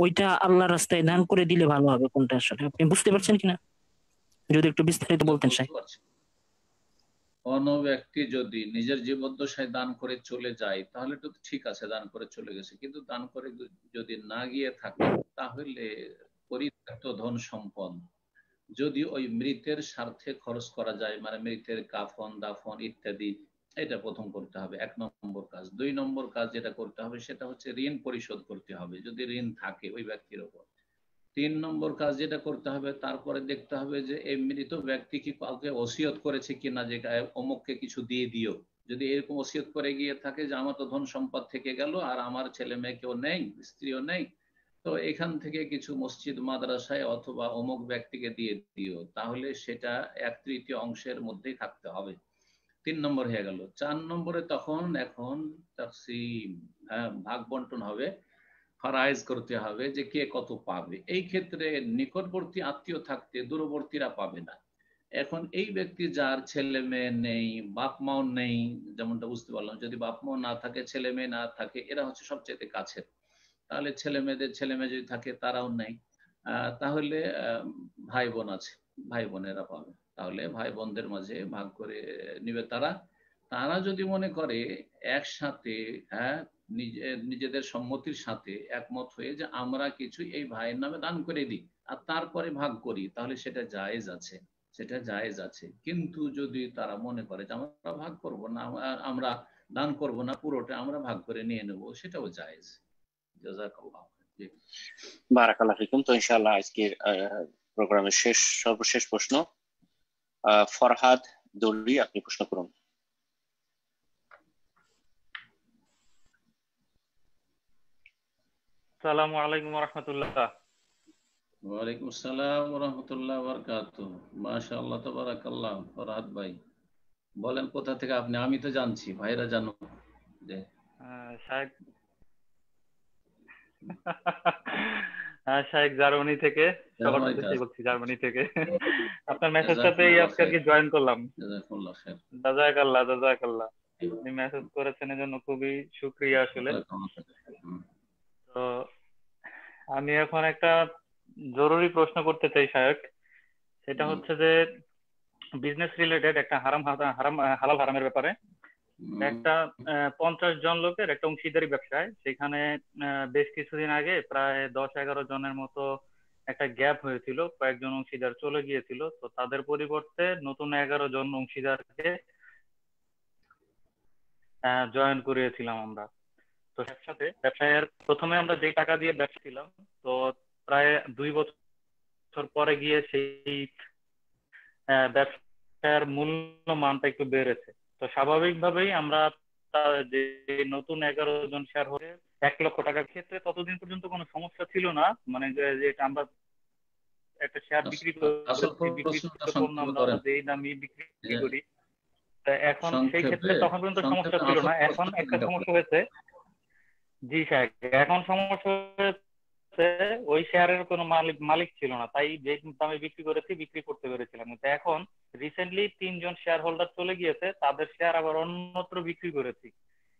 ওইটা আল্লাহ রাস্তায় দান করে দিলে ভালো হবে কোনটা আসলে? আপনি বুঝতে পারছেন কিনা? যদি একটু বিস্তারিত বলতেন, সাহেব। কোন ব্যক্তি যদি নিজের জীবদ্দশায় দান করে চলে যায়, তাহলে তো ঠিক আছে, দান করে চলে গেছে। কিন্তু দান করে যদি না গিয়ে থাকে, তাহলে পরিত্যক্ত ধন সম্পদ। যদি ওই মৃতের স্বার্থে খরচ করা যায় মানে মৃতের কাফন, দাফন ইত্যাদি এটা প্রথম করতে হবে, এক নম্বর কাজ। দুই নম্বর কাজ যেটা করতে হবে, সেটা হচ্ছে ঋণ পরিশোধ করতে হবে, যদি ঋণ থাকে ওই ব্যক্তির ওপর। তিন নম্বর কাজ যেটা করতে হবে, তারপরে দেখতে হবে যে এই মৃত ব্যক্তি কি কাউকে ওসিয়ত করেছে কিনা, যে অমুককে কিছু দিয়ে দিও। যদি এরকম ওসিয়ত করে গিয়ে থাকে যে আমার তো ধন সম্পদ থেকে গেল, আর আমার ছেলে মেয়ে কেউ নেই, স্ত্রীও নেই, তো এখান থেকে কিছু মসজিদ, মাদ্রাসায় অথবা অমুক ব্যক্তিকে দিয়ে দিও, তাহলে সেটা এক তৃতীয় অংশের মধ্যেই থাকতে হবে। তিন নম্বর হয়ে গেল। চার নম্বরে তখন এখন তাকসিম হ্যাঁ ভাগ বন্টন হবে, ফারাইজ করতে হবে যে কে কত পাবে। এই ক্ষেত্রে নিকটবর্তী আত্মীয় থাকতে দূরবর্তীরা পাবে না। এখন এই ব্যক্তি যার ছেলে মেয়ে নেই, বাপ মাও নেই, যেমনটা বুঝতে পারলাম, যদি বাপ মাও না থাকে, ছেলে মেয়ে না থাকে, এরা হচ্ছে সবচেয়ে কাছের। তাহলে ছেলে মেয়েদের, ছেলে মেয়ে যদি থাকে, তারাও নেই। তাহলে ভাই বোন আছে, ভাই বোনেরা পাবে। তাহলে ভাই বোনদের মাঝে ভাগ করে নিবে তারা। তারা যদি মনে করে একসাথে হ্যাঁ নিজেদের সম্মতির সাথে একমত হয়ে যে আমরা কিছু এই ভাইয়ের নামে দান করে দিই আর তারপরে ভাগ করি, তাহলে সেটা জায়েজ আছে, সেটা জায়েজ আছে। কিন্তু যদি তারা মনে করে যে আমরা ভাগ করব না আমরা দান করব না পুরোটা আমরা ভাগ করে নিয়ে নেব, সেটাও জায়েজ। জাজাকাল্লাহ বারাকাল্লাহ ফিকুম। তো ইনশাআল্লাহ আজকের প্রোগ্রামের শেষ, সর্বশেষ প্রশ্ন। ফরহাদ দৌড়ি আপনি প্রশ্ন করুন। আসসালামু আলাইকুম রহমতুল্লাহ ওয়ালাইকুম আসসালাম রহমতুল্লাহ বরকাত মাশাআল্লাহ তাবারাকাল্লাহ ফরহাদ ভাই। বলেন কোথা থেকে আপনি? আমি তো জানছি ভাইরা জানো যে শাহেক শাহেক জার্মানি থেকে। সবার মধ্যে বলছি জার্মানি থেকে। আপনার মেসেজটা পেয়ে আজকে আর কি জয়েন করলাম। জাজাকাল্লাহ জাজাকাল্লাহ আপনি মেসেজ করেছেন এজন্য খুবই শুকরিয়া আসলে। তো আমি এখন একটা জরুরি প্রশ্ন করতে চাই শায়ক সেটা হচ্ছে যে বিজনেস রিলেটেড একটা হারাম হারাম হালাল হারামের ব্যাপারে। একটা পঞ্চাশ জন লোকের একটা অংশীদারি ব্যবসায়। সেখানে বেশ কিছুদিন আগে প্রায় দশ, এগারো জনের মতো একটা গ্যাপ হয়েছিল। কয়েকজন অংশীদার চলে গিয়েছিল। তো তাদের পরিবর্তে নতুন এগারো জন অংশীদারকে জয়েন করিয়েছিলাম আমরা। তো একসাথে ব্যবসায়ের প্রথমে আমরা যে টাকা দিয়ে ব্যবসা ছিলাম তো প্রায় দুই বছর পরে গিয়ে সেই ব্যবসার মূল্য মানটা একটু বেড়েছে। তো স্বাভাবিকভাবেই আমরা যে নতুন এগারো জন শেয়ার হয়ে এক লক্ষ টাকার ক্ষেত্রে ততদিন পর্যন্ত কোনো সমস্যা ছিল না। মানে যে আমরা একটা শেয়ার বিক্রি বিক্রি আমরা যেই দামই বিক্রি করি এখন সেই ক্ষেত্রে তখন পর্যন্ত সমস্যা ছিল না। এখন একটা সমস্যা হয়েছে। জি স্যার এখন সমস্যা হচ্ছে ওই শেয়ারের কোনো মালিক মালিক ছিল না। তাই যে দামে বিক্রি করেছি, বিক্রি করতে পেরেছিলাম। কিন্তু এখন রিসেন্টলি তিনজন শেয়ার হোল্ডার চলে গিয়েছে, তাদের শেয়ার আবার অন্যত্র বিক্রি করেছি।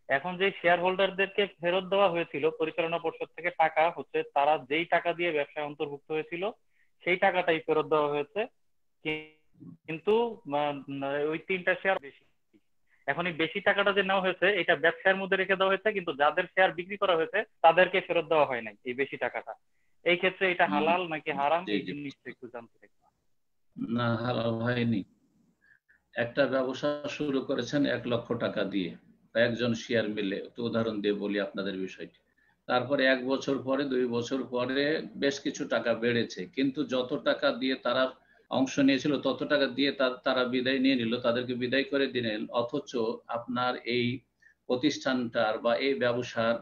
এখন যে শেয়ার হোল্ডারদেরকে ফেরত দেওয়া হয়েছিল, পরিচালনা পর্ষদ থেকে টাকা হচ্ছে, তারা যেই টাকা দিয়ে ব্যবসায় অন্তর্ভুক্ত হয়েছিল, সেই টাকাটাই ফেরত দেওয়া হয়েছে। কিন্তু ওই তিনটা শেয়ার বেশি এখন এই বেশি টাকাটা যে নেওয়া হয়েছে এটা ব্যবসার মধ্যে রেখে দেওয়া হয়েছে কিন্তু যাদের শেয়ার বিক্রি করা হয়েছে তাদেরকে ফেরত দেওয়া হয় নাই এই বেশি টাকাটা। এই ক্ষেত্রে এটা হালাল নাকি হারাম এই জিনিসটা একটু জানতে চাই। না হালাল হয়নি। একটা ব্যবসা শুরু করেছেন এক লক্ষ টাকা দিয়ে। একজন শেয়ার মিলে তো উদাহরণ দিয়ে বলি আপনাদের বিষয়টি। তারপরে এক বছর পরে দুই বছর পরে বেশ কিছু টাকা বেড়েছে কিন্তু যত টাকা দিয়ে তারা অংশ নিয়েছিল তত টাকা দিয়ে তারা বিদায় নিয়ে নিল। তাদেরকে বিদায় করে দিলেন, অথচ আপনার এই প্রতিষ্ঠানটার বা এই ব্যবসার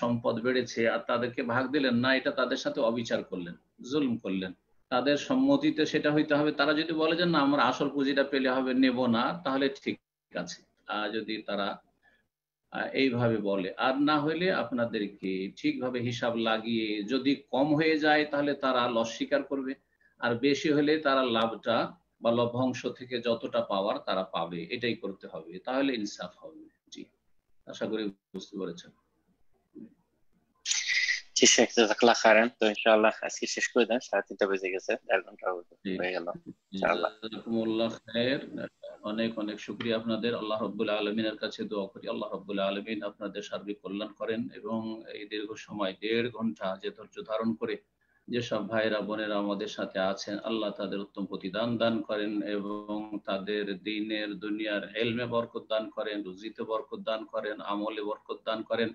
সম্পদ বেড়েছে আর তাদেরকে ভাগ দিলেন। না, এটা তাদের সাথে অবিচার করলেন, জুলুম করলেন। তাদের সম্মতিতে সেটা হইতে হবে। তারা যদি বলে যে, না, আমরা আসল পুঁজিটা পেলে হবে, নেব না, তাহলে ঠিক আছে। যদি তারা এইভাবে বলে, আর না হইলে আপনাদেরকে ঠিকভাবে হিসাব লাগিয়ে যদি কম হয়ে যায়, তাহলে তারা লস স্বীকার করবে। আর বেশি হলে তারা লাভটা বা লভ্যাংশ থেকে যতটা পাওয়ার তারা পাবে এটাই করতে হবে। তাহলে ইনসাফ হবে। জি আশা করি বুঝতে পেরেছেন। জি শেখ জাজাকাল্লাহ খায়েরান তো ইনশাআল্লাহ আজকে শেষ করে দেন সাড়ে তিনটা বেজে গেছে দেড় ঘণ্টা হয়ে গেল ইনশাআল্লাহ। খায়ের অনেক অনেক শুকরিয়া আপনাদের। আল্লাহ রব্বুল আলমিনের কাছে দোয়া করি। আল্লাহ রব্বুল আলমিন আপনাদের সার্বিক কল্যাণ করেন এবং এই দীর্ঘ সময় দেড় ঘণ্টা যে ধৈর্য ধারণ করে যেসব ভাইরা বোনেরা আমাদের সাথে আছেন, আল্লাহ তাদের উত্তম প্রতিদান দান করেন এবং তাদের দিনের দুনিয়ার এলমে বরকত দান করেন, রুজিতে বরকত দান করেন, আমলে বরকত দান করেন,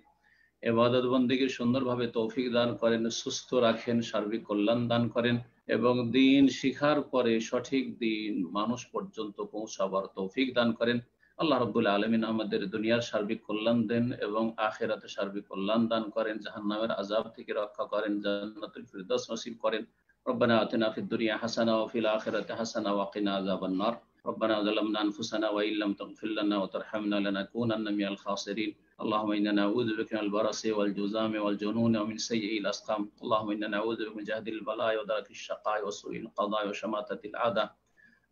এবাদত বন্দীকে সুন্দরভাবে তৌফিক দান করেন, সুস্থ রাখেন, সার্বিক কল্যাণ দান করেন এবং দিন শিখার পরে সঠিক দিন মানুষ পর্যন্ত পৌঁছাবার তৌফিক দান করেন। আল্লাহ রব্বুল আলমিন আমাদের দুনিয়ার সার্বিক কল্যাণ দেন এবং আখেরাতে সার্বিক কল্যাণ দান করেন জাহান্নামের আজাব থেকে রক্ষা করেন জান্নাতুল ফিরদৌস নসিব করেন ربنا آتنا في الدنيا حسنة وفي الآخرة حسنة وقنا عذاب النار ربنا ظلمنا أنفسنا وإن لم تغفر لنا وترحمنا لنكونن من الخاسرين اللهم إنا نعوذ بك من البرص والجذام والجنون ومن سيء الأسقام اللهم إنا نعوذ بك من جهد البلاء ودرك الشقاء وسوء القضاء وشماتة الأعداء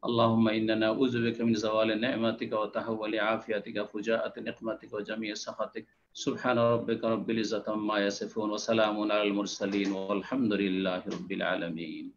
اللهم إنا نعوذ بك من زوال نعمتك وتحول عافيتك فجاءة نقمتك وجميع سخطك. سبحان ربك رب العزة عما يصفون وسلام على المرسلين والحمد لله رب العالمين.